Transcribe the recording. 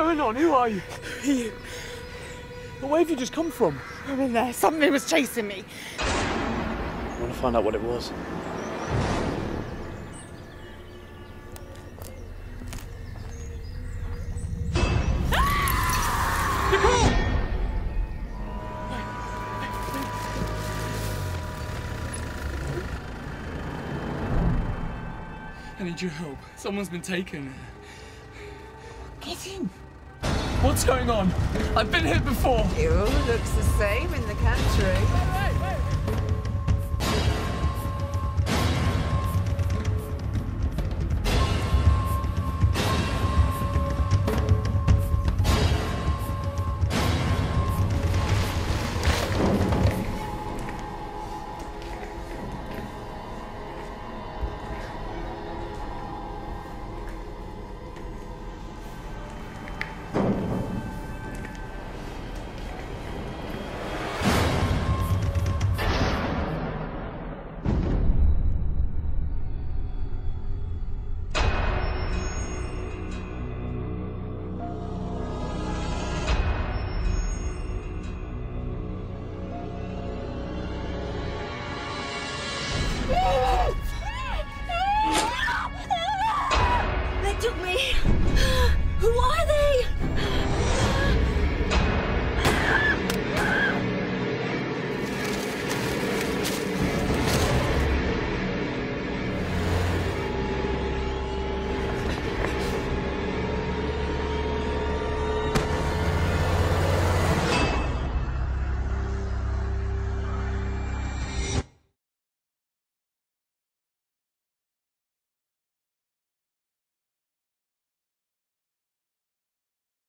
going on? Who are you? You. Where have you just come from? I'm in there. Something was chasing me. I want to find out what it was. I need your help. Someone's been taken. Get in. What's going on? I've been here before. It all looks the same in the country.